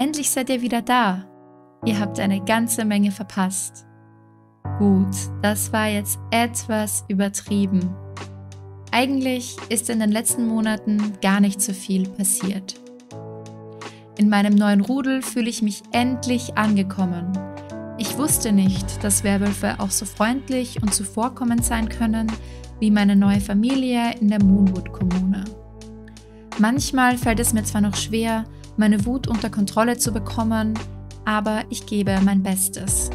endlich seid ihr wieder da. Ihr habt eine ganze Menge verpasst. Gut, das war jetzt etwas übertrieben. Eigentlich ist in den letzten Monaten gar nicht so viel passiert. In meinem neuen Rudel fühle ich mich endlich angekommen. Ich wusste nicht, dass Werwölfe auch so freundlich und zuvorkommend sein können wie meine neue Familie in der Moonwood-Kommune. Manchmal fällt es mir zwar noch schwer, meine Wut unter Kontrolle zu bekommen, aber ich gebe mein Bestes.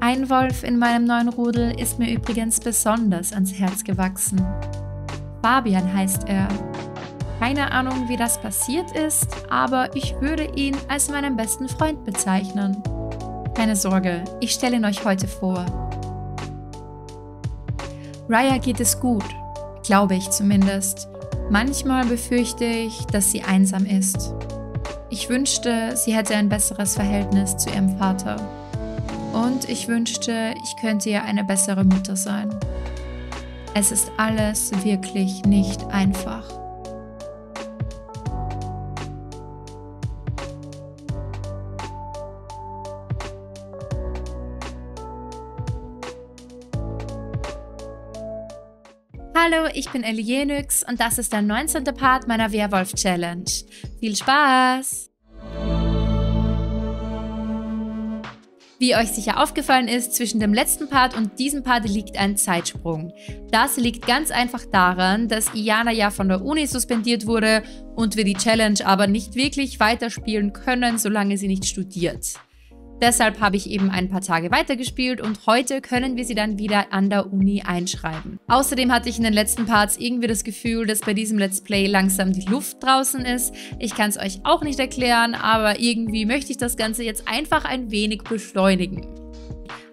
Ein Wolf in meinem neuen Rudel ist mir übrigens besonders ans Herz gewachsen. Fabian heißt er. Keine Ahnung, wie das passiert ist, aber ich würde ihn als meinen besten Freund bezeichnen. Keine Sorge, ich stelle ihn euch heute vor. Raya geht es gut, glaube ich zumindest. Manchmal befürchte ich, dass sie einsam ist. Ich wünschte, sie hätte ein besseres Verhältnis zu ihrem Vater. Und ich wünschte, ich könnte ihr eine bessere Mutter sein. Es ist alles wirklich nicht einfach. Hallo, ich bin Elienix und das ist der 19. Part meiner Werwolf Challenge. Viel Spaß! Wie euch sicher aufgefallen ist, zwischen dem letzten Part und diesem Part liegt ein Zeitsprung. Das liegt ganz einfach daran, dass Iana ja von der Uni suspendiert wurde und wir die Challenge aber nicht wirklich weiterspielen können, solange sie nicht studiert. Deshalb habe ich eben ein paar Tage weitergespielt und heute können wir sie dann wieder an der Uni einschreiben. Außerdem hatte ich in den letzten Parts irgendwie das Gefühl, dass bei diesem Let's Play langsam die Luft draußen ist. Ich kann es euch auch nicht erklären, aber irgendwie möchte ich das Ganze jetzt einfach ein wenig beschleunigen.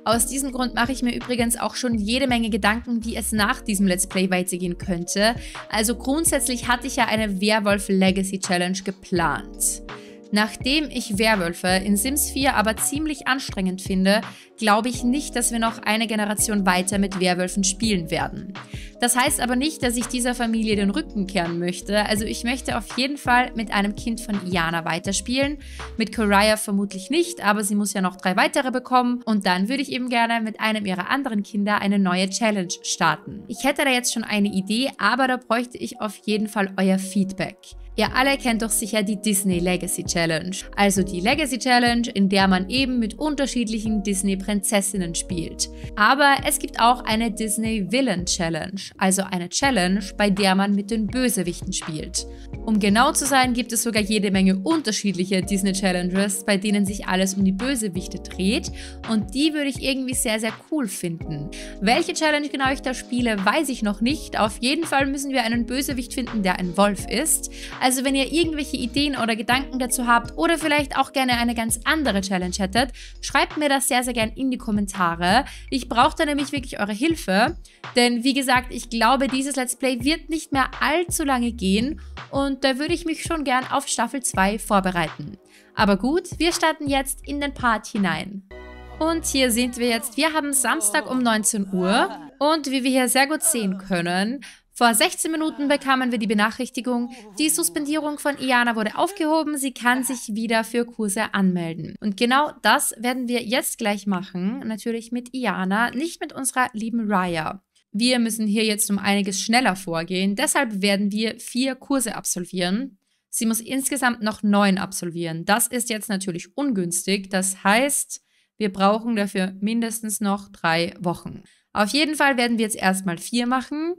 Aus diesem Grund mache ich mir übrigens auch schon jede Menge Gedanken, wie es nach diesem Let's Play weitergehen könnte. Also grundsätzlich hatte ich ja eine Werwolf Legacy Challenge geplant. Nachdem ich Werwölfe in Sims 4 aber ziemlich anstrengend finde, glaube ich nicht, dass wir noch eine Generation weiter mit Werwölfen spielen werden. Das heißt aber nicht, dass ich dieser Familie den Rücken kehren möchte. Also ich möchte auf jeden Fall mit einem Kind von Iana weiterspielen. Mit Koraya vermutlich nicht, aber sie muss ja noch drei weitere bekommen. Und dann würde ich eben gerne mit einem ihrer anderen Kinder eine neue Challenge starten. Ich hätte da jetzt schon eine Idee, aber da bräuchte ich auf jeden Fall euer Feedback. Ihr alle kennt doch sicher die Disney Legacy Challenge. Also die Legacy Challenge, in der man eben mit unterschiedlichen Disney-Prinzessinnen spielt. Aber es gibt auch eine Disney Villain Challenge, also eine Challenge, bei der man mit den Bösewichten spielt. Um genau zu sein, gibt es sogar jede Menge unterschiedliche Disney Challenges, bei denen sich alles um die Bösewichte dreht. Und die würde ich irgendwie sehr, sehr cool finden. Welche Challenge genau ich da spiele, weiß ich noch nicht. Auf jeden Fall müssen wir einen Bösewicht finden, der ein Wolf ist. Also wenn ihr irgendwelche Ideen oder Gedanken dazu habt oder vielleicht auch gerne eine ganz andere Challenge hättet, schreibt mir das sehr, sehr gerne in die Kommentare. Ich brauche da nämlich wirklich eure Hilfe, denn wie gesagt, ich glaube, dieses Let's Play wird nicht mehr allzu lange gehen und da würde ich mich schon gern auf Staffel 2 vorbereiten. Aber gut, wir starten jetzt in den Part hinein. Und hier sind wir jetzt. Wir haben Samstag um 19 Uhr. Und wie wir hier sehr gut sehen können, vor 16 Minuten bekamen wir die Benachrichtigung, die Suspendierung von Iana wurde aufgehoben, sie kann sich wieder für Kurse anmelden. Und genau das werden wir jetzt gleich machen, natürlich mit Iana, nicht mit unserer lieben Raya. Wir müssen hier jetzt um einiges schneller vorgehen, deshalb werden wir vier Kurse absolvieren. Sie muss insgesamt noch neun absolvieren. Das ist jetzt natürlich ungünstig, das heißt, wir brauchen dafür mindestens noch drei Wochen. Auf jeden Fall werden wir jetzt erstmal vier machen.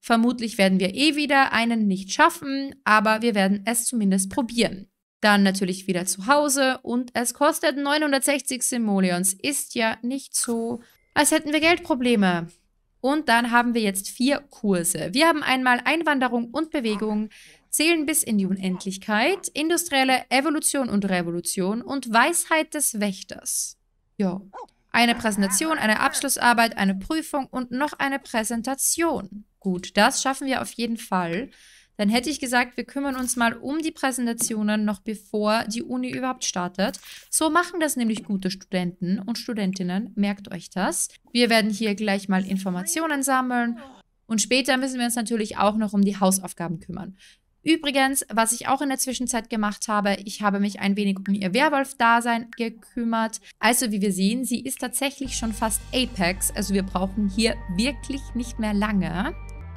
Vermutlich werden wir eh wieder einen nicht schaffen, aber wir werden es zumindest probieren. Dann natürlich wieder zu Hause und es kostet 960 Simoleons. Ist ja nicht so, als hätten wir Geldprobleme. Und dann haben wir jetzt vier Kurse. Wir haben einmal Einwanderung und Bewegung, Zählen bis in die Unendlichkeit, industrielle Evolution und Revolution und Weisheit des Wächters. Ja. Eine Präsentation, eine Abschlussarbeit, eine Prüfung und noch eine Präsentation. Gut, das schaffen wir auf jeden Fall. Dann hätte ich gesagt, wir kümmern uns mal um die Präsentationen noch bevor die Uni überhaupt startet. So machen das nämlich gute Studenten und Studentinnen. Merkt euch das. Wir werden hier gleich mal Informationen sammeln. Und später müssen wir uns natürlich auch noch um die Hausaufgaben kümmern. Übrigens, was ich auch in der Zwischenzeit gemacht habe, ich habe mich ein wenig um ihr Werwolf-Dasein gekümmert. Also wie wir sehen, sie ist tatsächlich schon fast Apex, also wir brauchen hier wirklich nicht mehr lange.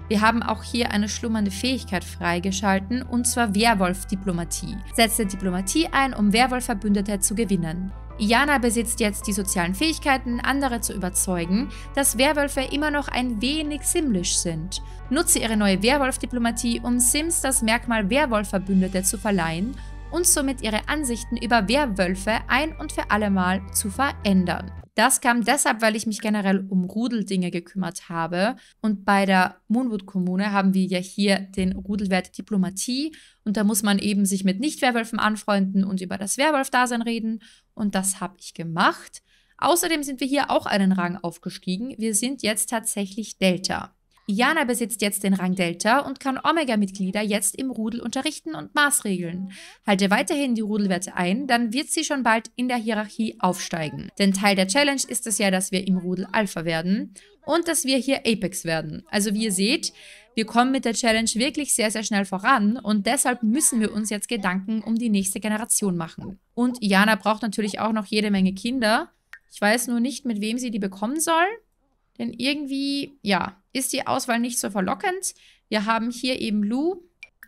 Wir haben auch hier eine schlummernde Fähigkeit freigeschalten, und zwar Werwolf-Diplomatie. Setze Diplomatie ein, um Werwolf-Verbündete zu gewinnen. Iana besitzt jetzt die sozialen Fähigkeiten, andere zu überzeugen, dass Werwölfe immer noch ein wenig simlisch sind. Nutze ihre neue Werwolf-Diplomatie, um Sims das Merkmal Werwolf-Verbündete zu verleihen und somit ihre Ansichten über Werwölfe ein und für allemal zu verändern. Das kam deshalb, weil ich mich generell um Rudeldinge gekümmert habe. Und bei der Moonwood-Kommune haben wir ja hier den Rudelwert Diplomatie. Und da muss man eben sich mit Nicht-Werwölfen anfreunden und über das Werwolf-Dasein reden. Und das habe ich gemacht. Außerdem sind wir hier auch einen Rang aufgestiegen. Wir sind jetzt tatsächlich Delta. Jana besitzt jetzt den Rang Delta und kann Omega-Mitglieder jetzt im Rudel unterrichten und maßregeln. Halte weiterhin die Rudelwerte ein, dann wird sie schon bald in der Hierarchie aufsteigen. Denn Teil der Challenge ist es ja, dass wir im Rudel Alpha werden und dass wir hier Apex werden. Also wie ihr seht, wir kommen mit der Challenge wirklich sehr, sehr schnell voran und deshalb müssen wir uns jetzt Gedanken um die nächste Generation machen. Und Jana braucht natürlich auch noch jede Menge Kinder. Ich weiß nur nicht, mit wem sie die bekommen soll. Denn irgendwie, ja, ist die Auswahl nicht so verlockend. Wir haben hier eben Lou,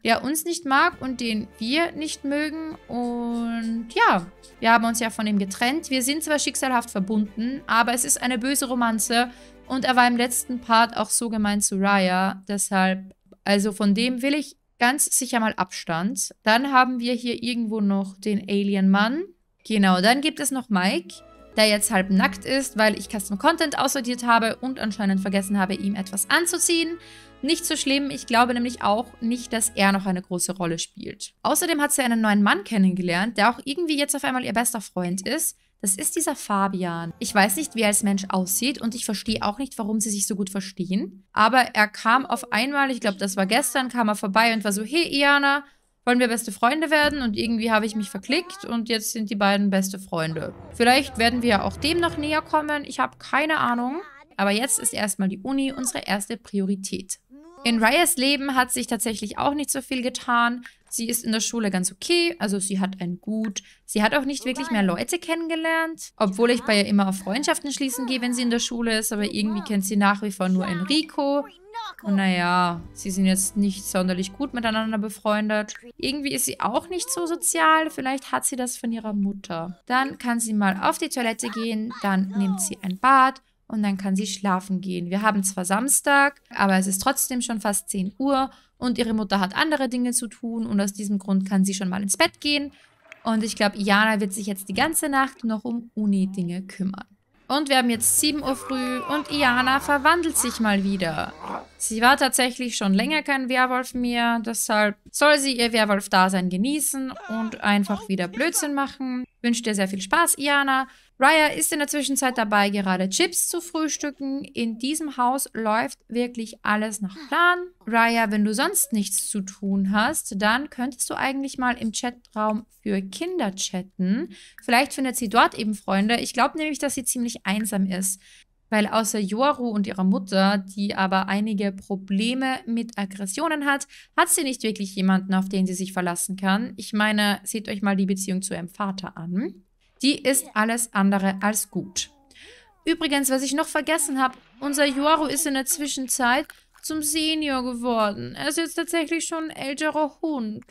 der uns nicht mag und den wir nicht mögen. Und ja, wir haben uns ja von ihm getrennt. Wir sind zwar schicksalhaft verbunden, aber es ist eine böse Romanze. Und er war im letzten Part auch so gemein zu Raya. Deshalb, also von dem will ich ganz sicher mal Abstand. Dann haben wir hier irgendwo noch den Alien-Mann. Genau, dann gibt es noch Mike der jetzt halb nackt ist, weil ich Custom Content aussortiert habe und anscheinend vergessen habe, ihm etwas anzuziehen. Nicht so schlimm, ich glaube nämlich auch nicht, dass er noch eine große Rolle spielt. Außerdem hat sie einen neuen Mann kennengelernt, der auch irgendwie jetzt auf einmal ihr bester Freund ist. Das ist dieser Fabian. Ich weiß nicht, wie er als Mensch aussieht und ich verstehe auch nicht, warum sie sich so gut verstehen. Aber er kam auf einmal, ich glaube, das war gestern, kam er vorbei und war so, hey Iana, wollen wir beste Freunde werden und irgendwie habe ich mich verklickt und jetzt sind die beiden beste Freunde. Vielleicht werden wir auch dem noch näher kommen, ich habe keine Ahnung. Aber jetzt ist erstmal die Uni unsere erste Priorität. In Ryas Leben hat sich tatsächlich auch nicht so viel getan. Sie ist in der Schule ganz okay, also sie hat ein Gut. Sie hat auch nicht wirklich mehr Leute kennengelernt, obwohl ich bei ihr immer auf Freundschaften schließen gehe, wenn sie in der Schule ist, aber irgendwie kennt sie nach wie vor nur Enrico. Naja, sie sind jetzt nicht sonderlich gut miteinander befreundet. Irgendwie ist sie auch nicht so sozial. Vielleicht hat sie das von ihrer Mutter. Dann kann sie mal auf die Toilette gehen, dann nimmt sie ein Bad und dann kann sie schlafen gehen. Wir haben zwar Samstag, aber es ist trotzdem schon fast 10 Uhr und ihre Mutter hat andere Dinge zu tun und aus diesem Grund kann sie schon mal ins Bett gehen. Und ich glaube, Iana wird sich jetzt die ganze Nacht noch um Uni-Dinge kümmern. Und wir haben jetzt 7 Uhr früh und Iana verwandelt sich mal wieder. Sie war tatsächlich schon länger kein Werwolf mehr, deshalb soll sie ihr Werwolf-Dasein genießen und einfach wieder Blödsinn machen. Wünsche dir sehr viel Spaß, Iana. Raya ist in der Zwischenzeit dabei, gerade Chips zu frühstücken. In diesem Haus läuft wirklich alles nach Plan. Raya, wenn du sonst nichts zu tun hast, dann könntest du eigentlich mal im Chatraum für Kinder chatten. Vielleicht findet sie dort eben Freunde. Ich glaube nämlich, dass sie ziemlich einsam ist. Weil außer Yoru und ihrer Mutter, die aber einige Probleme mit Aggressionen hat, hat sie nicht wirklich jemanden, auf den sie sich verlassen kann. Ich meine, seht euch mal die Beziehung zu ihrem Vater an. Die ist alles andere als gut. Übrigens, was ich noch vergessen habe, unser Yoru ist in der Zwischenzeit zum Senior geworden. Er ist jetzt tatsächlich schon ein älterer Hund.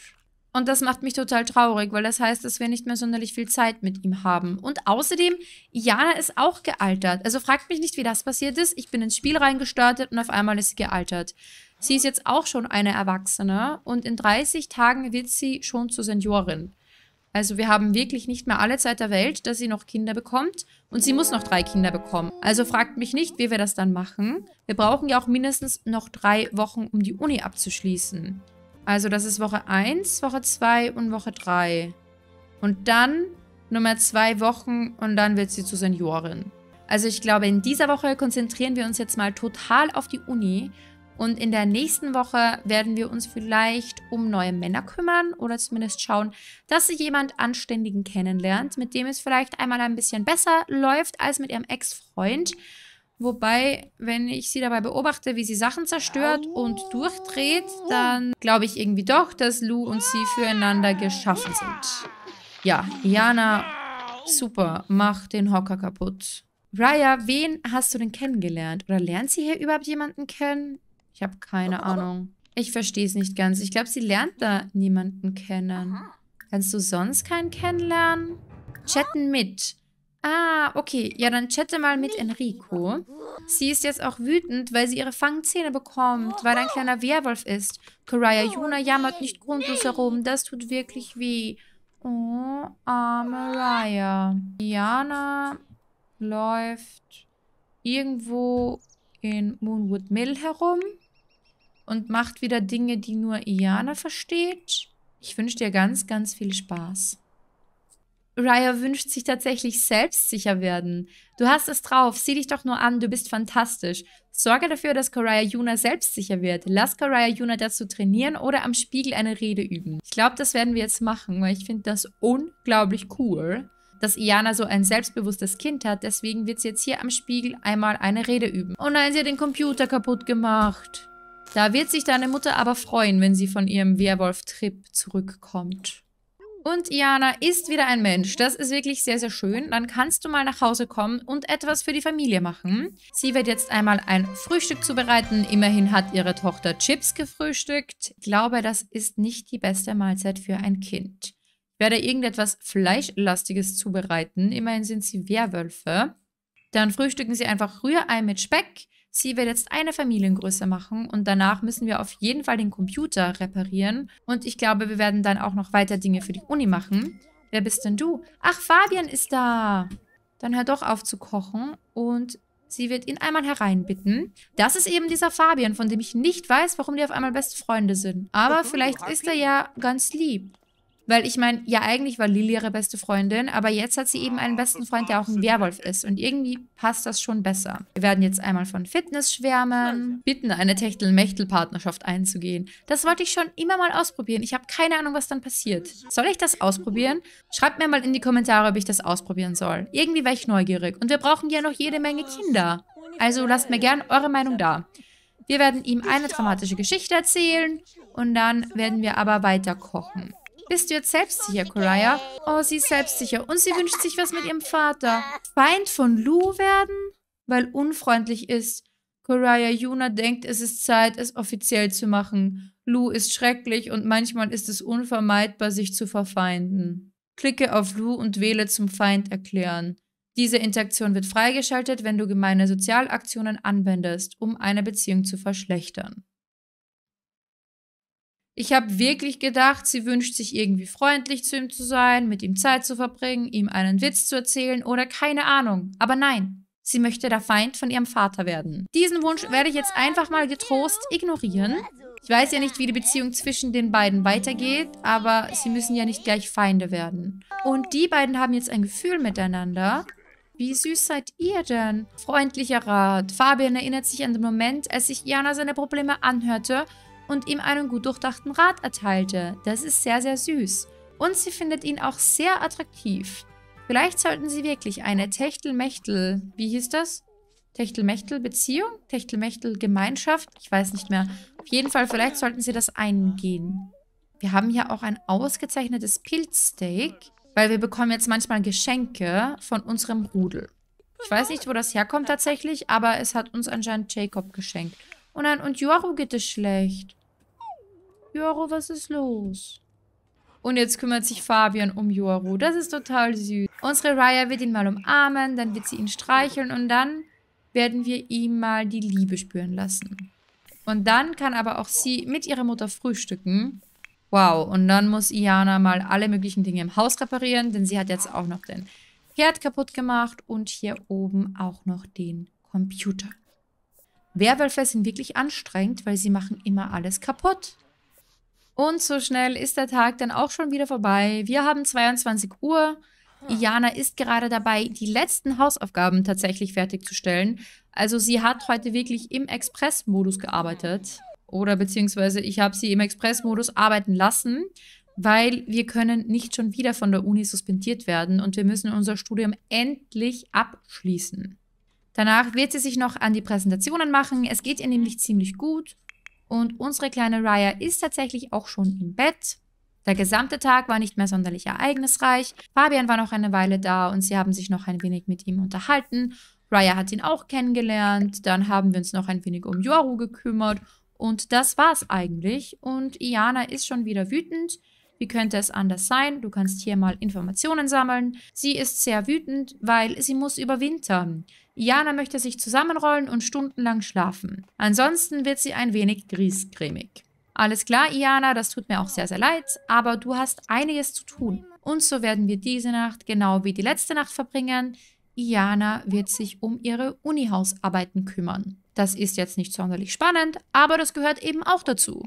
Und das macht mich total traurig, weil das heißt, dass wir nicht mehr sonderlich viel Zeit mit ihm haben. Und außerdem, Jana ist auch gealtert. Also fragt mich nicht, wie das passiert ist. Ich bin ins Spiel reingestartet und auf einmal ist sie gealtert. Sie ist jetzt auch schon eine Erwachsene und in 30 Tagen wird sie schon zur Seniorin. Also wir haben wirklich nicht mehr alle Zeit der Welt, dass sie noch Kinder bekommt. Und sie muss noch drei Kinder bekommen. Also fragt mich nicht, wie wir das dann machen. Wir brauchen ja auch mindestens noch drei Wochen, um die Uni abzuschließen. Also das ist Woche 1, Woche 2 und Woche 3. Und dann Nummer zwei Wochen und dann wird sie zur Seniorin. Also ich glaube, in dieser Woche konzentrieren wir uns jetzt mal total auf die Uni und in der nächsten Woche werden wir uns vielleicht um neue Männer kümmern oder zumindest schauen, dass sie jemand Anständigen kennenlernt, mit dem es vielleicht einmal ein bisschen besser läuft als mit ihrem Ex-Freund. Wobei, wenn ich sie dabei beobachte, wie sie Sachen zerstört und durchdreht, dann glaube ich irgendwie doch, dass Lou und sie füreinander geschaffen sind. Ja, Jana, super, mach den Hocker kaputt. Raya, wen hast du denn kennengelernt? Oder lernt sie hier überhaupt jemanden kennen? Ich habe keine Ahnung. Ich verstehe es nicht ganz. Ich glaube, sie lernt da niemanden kennen. Kannst du sonst keinen kennenlernen? Chatten mit. Ah, okay. Ja, dann chatte mal mit Enrico. Sie ist jetzt auch wütend, weil sie ihre Fangzähne bekommt, weil ein kleiner Werwolf ist. Koraya Juna jammert nicht grundlos herum. Das tut wirklich weh. Oh, arme Raya. Diana läuft irgendwo in Moonwood Mill herum und macht wieder Dinge, die nur Iana versteht. Ich wünsche dir ganz, ganz viel Spaß. Raya wünscht sich tatsächlich selbstsicher werden. Du hast es drauf, sieh dich doch nur an, du bist fantastisch. Sorge dafür, dass Koraya Yuna selbstsicher wird. Lass Koraya Yuna dazu trainieren oder am Spiegel eine Rede üben. Ich glaube, das werden wir jetzt machen, weil ich finde das unglaublich cool dass Iana so ein selbstbewusstes Kind hat. Deswegen wird sie jetzt hier am Spiegel einmal eine Rede üben. Oh nein, sie hat den Computer kaputt gemacht. Da wird sich deine Mutter aber freuen, wenn sie von ihrem Werwolf-Trip zurückkommt. Und Iana ist wieder ein Mensch. Das ist wirklich sehr, sehr schön. Dann kannst du mal nach Hause kommen und etwas für die Familie machen. Sie wird jetzt einmal ein Frühstück zubereiten. Immerhin hat ihre Tochter Chips gefrühstückt. Ich glaube, das ist nicht die beste Mahlzeit für ein Kind werde irgendetwas Fleischlastiges zubereiten. Immerhin sind sie Werwölfe. Dann frühstücken sie einfach Rührei mit Speck. Sie wird jetzt eine Familiengröße machen und danach müssen wir auf jeden Fall den Computer reparieren. Und ich glaube, wir werden dann auch noch weiter Dinge für die Uni machen. Wer bist denn du? Ach, Fabian ist da. Dann hör doch auf zu kochen und sie wird ihn einmal hereinbitten. Das ist eben dieser Fabian, von dem ich nicht weiß, warum die auf einmal beste Freunde sind. Aber vielleicht ist er ja ganz lieb. Weil ich meine, ja, eigentlich war Lilly ihre beste Freundin, aber jetzt hat sie eben einen besten Freund, der auch ein Werwolf ist. Und irgendwie passt das schon besser. Wir werden jetzt einmal von Fitness schwärmen, bitten, eine Techtel-Mechtel-Partnerschaft einzugehen. Das wollte ich schon immer mal ausprobieren. Ich habe keine Ahnung, was dann passiert. Soll ich das ausprobieren? Schreibt mir mal in die Kommentare, ob ich das ausprobieren soll. Irgendwie wäre ich neugierig. Und wir brauchen ja noch jede Menge Kinder. Also lasst mir gern eure Meinung da. Wir werden ihm eine dramatische Geschichte erzählen und dann werden wir aber weiter kochen. Bist du jetzt selbstsicher, Koraya? Oh, sie ist selbstsicher. Und sie wünscht sich was mit ihrem Vater. Feind von Lou werden? Weil unfreundlich ist. Koraya Yuna denkt, es ist Zeit, es offiziell zu machen. Lou ist schrecklich und manchmal ist es unvermeidbar, sich zu verfeinden. Klicke auf Lou und wähle zum Feind erklären. Diese Interaktion wird freigeschaltet, wenn du gemeine Sozialaktionen anwendest, um eine Beziehung zu verschlechtern. Ich habe wirklich gedacht, sie wünscht sich irgendwie freundlich zu ihm zu sein, mit ihm Zeit zu verbringen, ihm einen Witz zu erzählen oder keine Ahnung. Aber nein, sie möchte der Feind von ihrem Vater werden. Diesen Wunsch werde ich jetzt einfach mal getrost ignorieren. Ich weiß ja nicht, wie die Beziehung zwischen den beiden weitergeht, aber sie müssen ja nicht gleich Feinde werden. Und die beiden haben jetzt ein Gefühl miteinander. Wie süß seid ihr denn? Freundlicher Rat. Fabian erinnert sich an den Moment, als sich Jana seine Probleme anhörte und ihm einen gut durchdachten Rat erteilte. Das ist sehr, sehr süß. Und sie findet ihn auch sehr attraktiv. Vielleicht sollten sie wirklich eine Techtelmechtel, wie hieß das? Techtelmechtel-Beziehung? Techtelmechtel-Gemeinschaft? Ich weiß nicht mehr. Auf jeden Fall, vielleicht sollten sie das eingehen. Wir haben hier auch ein ausgezeichnetes Pilzsteak, weil wir bekommen jetzt manchmal Geschenke von unserem Rudel. Ich weiß nicht, wo das herkommt tatsächlich, aber es hat uns anscheinend Jacob geschenkt. Oh nein, und Joaro geht es schlecht. Joaro, was ist los? Und jetzt kümmert sich Fabian um Joaro. Das ist total süß. Unsere Raya wird ihn mal umarmen, dann wird sie ihn streicheln und dann werden wir ihm mal die Liebe spüren lassen. Und dann kann aber auch sie mit ihrer Mutter frühstücken. Wow, und dann muss Iana mal alle möglichen Dinge im Haus reparieren, denn sie hat jetzt auch noch den Herd kaputt gemacht und hier oben auch noch den Computer. Werwölfe sind wirklich anstrengend, weil sie machen immer alles kaputt. Und so schnell ist der Tag dann auch schon wieder vorbei. Wir haben 22 Uhr. Iana ist gerade dabei, die letzten Hausaufgaben tatsächlich fertigzustellen. Also sie hat heute wirklich im Express-Modus gearbeitet. Oder beziehungsweise ich habe sie im Express-Modus arbeiten lassen, weil wir können nicht schon wieder von der Uni suspendiert werden und wir müssen unser Studium endlich abschließen. Danach wird sie sich noch an die Präsentationen machen. Es geht ihr nämlich ziemlich gut. Und unsere kleine Raya ist tatsächlich auch schon im Bett. Der gesamte Tag war nicht mehr sonderlich ereignisreich. Fabian war noch eine Weile da und sie haben sich noch ein wenig mit ihm unterhalten. Raya hat ihn auch kennengelernt. Dann haben wir uns noch ein wenig um Yoru gekümmert. Und das war's eigentlich. Und Iana ist schon wieder wütend. Wie könnte es anders sein? Du kannst hier mal Informationen sammeln. Sie ist sehr wütend, weil sie muss überwintern. Iana möchte sich zusammenrollen und stundenlang schlafen. Ansonsten wird sie ein wenig griesgrämig. Alles klar, Iana, das tut mir auch sehr, sehr leid, aber du hast einiges zu tun. Und so werden wir diese Nacht genau wie die letzte Nacht verbringen. Iana wird sich um ihre Unihausarbeiten kümmern. Das ist jetzt nicht sonderlich spannend, aber das gehört eben auch dazu.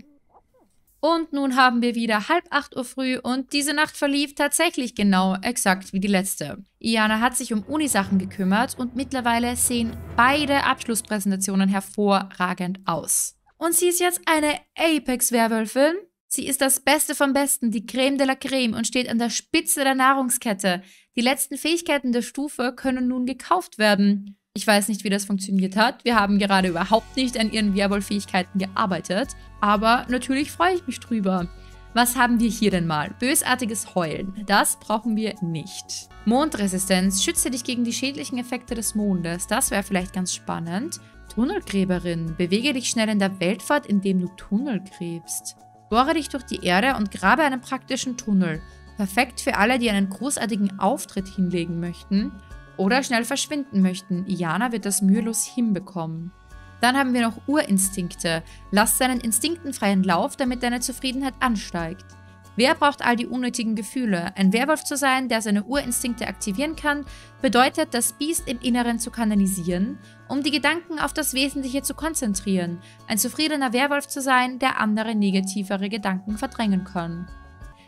Und nun haben wir wieder halb acht Uhr früh und diese Nacht verlief tatsächlich genau exakt wie die letzte. Iana hat sich um Unisachen gekümmert und mittlerweile sehen beide Abschlusspräsentationen hervorragend aus. Und sie ist jetzt eine Apex-Werwölfin. Sie ist das Beste vom Besten, die Creme de la Creme und steht an der Spitze der Nahrungskette. Die letzten Fähigkeiten der Stufe können nun gekauft werden. Ich weiß nicht, wie das funktioniert hat. Wir haben gerade überhaupt nicht an ihren Werwolf-Fähigkeiten gearbeitet. Aber natürlich freue ich mich drüber. Was haben wir hier denn mal? Bösartiges Heulen. Das brauchen wir nicht. Mondresistenz. Schütze dich gegen die schädlichen Effekte des Mondes. Das wäre vielleicht ganz spannend. Tunnelgräberin. Bewege dich schnell in der Weltfahrt, indem du Tunnel gräbst. Bohre dich durch die Erde und grabe einen praktischen Tunnel. Perfekt für alle, die einen großartigen Auftritt hinlegen möchten oder schnell verschwinden möchten. Iana wird das mühelos hinbekommen. Dann haben wir noch Urinstinkte. Lass seinen Instinkten freien Lauf, damit deine Zufriedenheit ansteigt. Wer braucht all die unnötigen Gefühle? Ein Werwolf zu sein, der seine Urinstinkte aktivieren kann, bedeutet, das Biest im Inneren zu kanalisieren, um die Gedanken auf das Wesentliche zu konzentrieren. Ein zufriedener Werwolf zu sein, der andere negativere Gedanken verdrängen kann.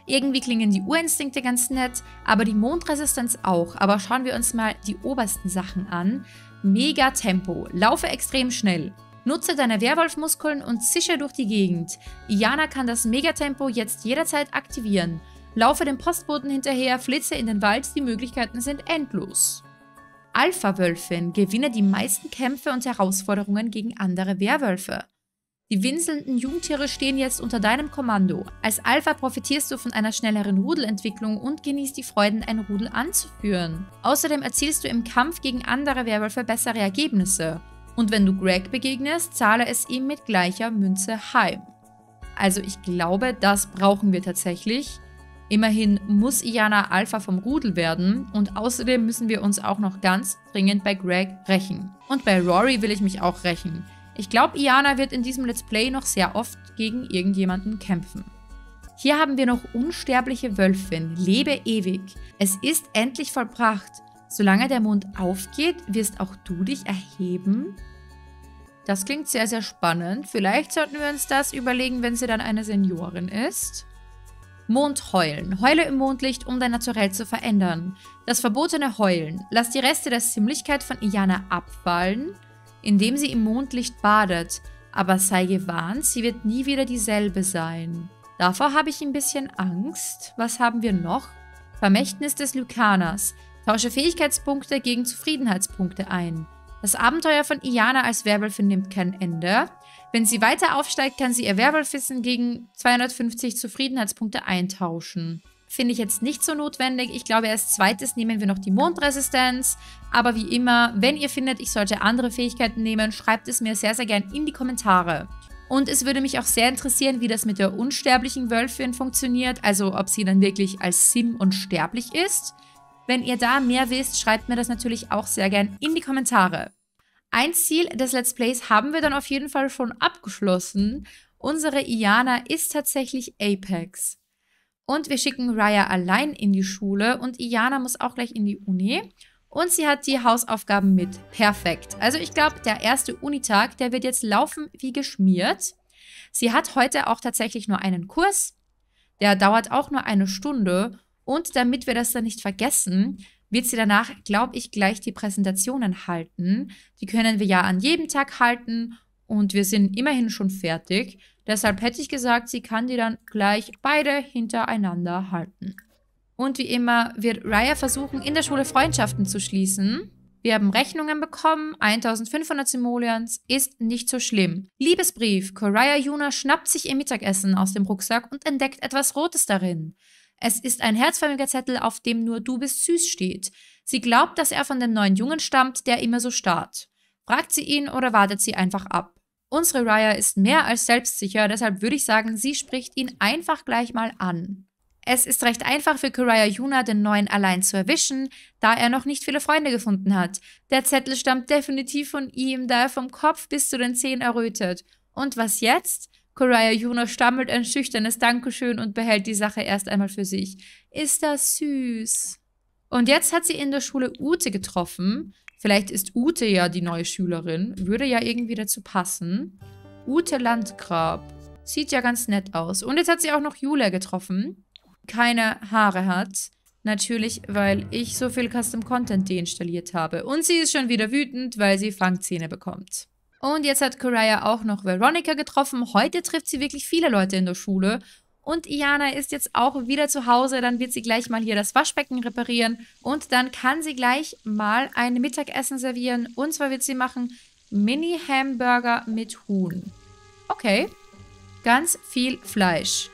Irgendwie klingen die Urinstinkte ganz nett, aber die Mondresistenz auch. Aber schauen wir uns mal die obersten Sachen an. Mega Tempo, laufe extrem schnell. Nutze deine Werwolfmuskeln und zische durch die Gegend. Iana kann das Megatempo jetzt jederzeit aktivieren. Laufe dem Postboten hinterher, flitze in den Wald, die Möglichkeiten sind endlos. Alpha-Wölfin, gewinne die meisten Kämpfe und Herausforderungen gegen andere Werwölfe. Die winselnden Jungtiere stehen jetzt unter deinem Kommando. Als Alpha profitierst du von einer schnelleren Rudelentwicklung und genießt die Freuden, ein Rudel anzuführen. Außerdem erzielst du im Kampf gegen andere Werwölfe bessere Ergebnisse. Und wenn du Greg begegnest, zahle es ihm mit gleicher Münze heim. Also ich glaube, das brauchen wir tatsächlich. Immerhin muss Iana Alpha vom Rudel werden und außerdem müssen wir uns auch noch ganz dringend bei Greg rächen. Und bei Rory will ich mich auch rächen. Ich glaube, Iana wird in diesem Let's Play noch sehr oft gegen irgendjemanden kämpfen. Hier haben wir noch unsterbliche Wölfin, lebe ewig. Es ist endlich vollbracht. Solange der Mond aufgeht, wirst auch du dich erheben? Das klingt sehr, sehr spannend. Vielleicht sollten wir uns das überlegen, wenn sie dann eine Seniorin ist. Mond heulen. Heule im Mondlicht, um dein Naturell zu verändern. Das verbotene Heulen. Lass die Reste der Simmlichkeit von Iana abfallen indem sie im Mondlicht badet, aber sei gewarnt, sie wird nie wieder dieselbe sein. Davor habe ich ein bisschen Angst. Was haben wir noch? Vermächtnis des Lykaners. Tausche Fähigkeitspunkte gegen Zufriedenheitspunkte ein. Das Abenteuer von Iana als Werwölfin nimmt kein Ende. Wenn sie weiter aufsteigt, kann sie ihr Werwolfwissen gegen 250 Zufriedenheitspunkte eintauschen. Finde ich jetzt nicht so notwendig. Ich glaube, als zweites nehmen wir noch die Mondresistenz. Aber wie immer, wenn ihr findet, ich sollte andere Fähigkeiten nehmen, schreibt es mir sehr, sehr gern in die Kommentare. Und es würde mich auch sehr interessieren, wie das mit der unsterblichen Wölfin funktioniert. Also ob sie dann wirklich als Sim unsterblich ist. Wenn ihr da mehr wisst, schreibt mir das natürlich auch sehr gern in die Kommentare. Ein Ziel des Let's Plays haben wir dann auf jeden Fall schon abgeschlossen. Unsere Iana ist tatsächlich Apex. Und wir schicken Raya allein in die Schule und Iana muss auch gleich in die Uni. Und sie hat die Hausaufgaben mit. Perfekt. Also ich glaube, der erste Unitag, der wird jetzt laufen wie geschmiert. Sie hat heute auch tatsächlich nur einen Kurs. Der dauert auch nur eine Stunde. Und damit wir das dann nicht vergessen, wird sie danach, glaube ich, gleich die Präsentationen halten. Die können wir ja an jedem Tag halten und wir sind immerhin schon fertig. Deshalb hätte ich gesagt, sie kann die dann gleich beide hintereinander halten. Und wie immer wird Raya versuchen, in der Schule Freundschaften zu schließen. Wir haben Rechnungen bekommen, 1500 Simoleons, ist nicht so schlimm. Liebesbrief, Koraya Yuna schnappt sich ihr Mittagessen aus dem Rucksack und entdeckt etwas Rotes darin. Es ist ein herzförmiger Zettel, auf dem nur Du bist süß steht. Sie glaubt, dass er von dem neuen Jungen stammt, der immer so starrt. Fragt sie ihn oder wartet sie einfach ab? Unsere Raya ist mehr als selbstsicher, deshalb würde ich sagen, sie spricht ihn einfach gleich mal an. Es ist recht einfach für Kuraya Yuna, den neuen allein zu erwischen, da er noch nicht viele Freunde gefunden hat. Der Zettel stammt definitiv von ihm, da er vom Kopf bis zu den Zehen errötet. Und was jetzt? Kuraya Yuna stammelt ein schüchternes Dankeschön und behält die Sache erst einmal für sich. Ist das süß. Und jetzt hat sie in der Schule Ute getroffen. Vielleicht ist Ute ja die neue Schülerin. Würde ja irgendwie dazu passen. Ute Landgrab. Sieht ja ganz nett aus. Und jetzt hat sie auch noch Julia getroffen keine Haare hat. Natürlich, weil ich so viel Custom Content deinstalliert habe. Und sie ist schon wieder wütend, weil sie Fangzähne bekommt. Und jetzt hat Koraya auch noch Veronica getroffen. Heute trifft sie wirklich viele Leute in der Schule. Und Iana ist jetzt auch wieder zu Hause. Dann wird sie gleich mal hier das Waschbecken reparieren. Und dann kann sie gleich mal ein Mittagessen servieren. Und zwar wird sie machen Mini-Hamburger mit Huhn. Okay. Ganz viel Fleisch.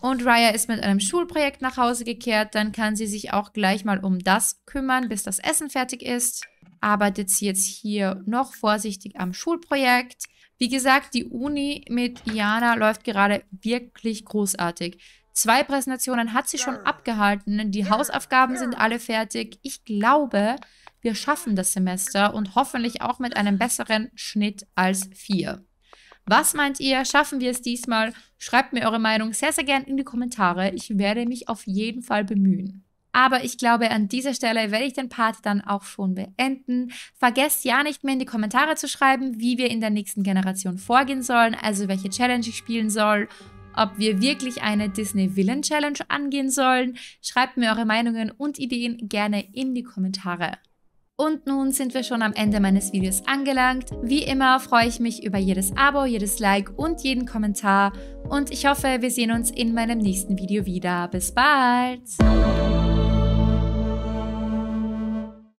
Und Raya ist mit einem Schulprojekt nach Hause gekehrt. Dann kann sie sich auch gleich mal um das kümmern, bis das Essen fertig ist. Arbeitet sie jetzt hier noch vorsichtig am Schulprojekt. Wie gesagt, die Uni mit Iana läuft gerade wirklich großartig. Zwei Präsentationen hat sie schon abgehalten. Die Hausaufgaben sind alle fertig. Ich glaube, wir schaffen das Semester und hoffentlich auch mit einem besseren Schnitt als vier. Was meint ihr? Schaffen wir es diesmal? Schreibt mir eure Meinung sehr, sehr gern in die Kommentare. Ich werde mich auf jeden Fall bemühen. Aber ich glaube, an dieser Stelle werde ich den Part dann auch schon beenden. Vergesst ja nicht mehr in die Kommentare zu schreiben, wie wir in der nächsten Generation vorgehen sollen, also welche Challenge ich spielen soll, ob wir wirklich eine Disney Villain Challenge angehen sollen. Schreibt mir eure Meinungen und Ideen gerne in die Kommentare. Und nun sind wir schon am Ende meines Videos angelangt. Wie immer freue ich mich über jedes Abo, jedes Like und jeden Kommentar. Und ich hoffe, wir sehen uns in meinem nächsten Video wieder. Bis bald!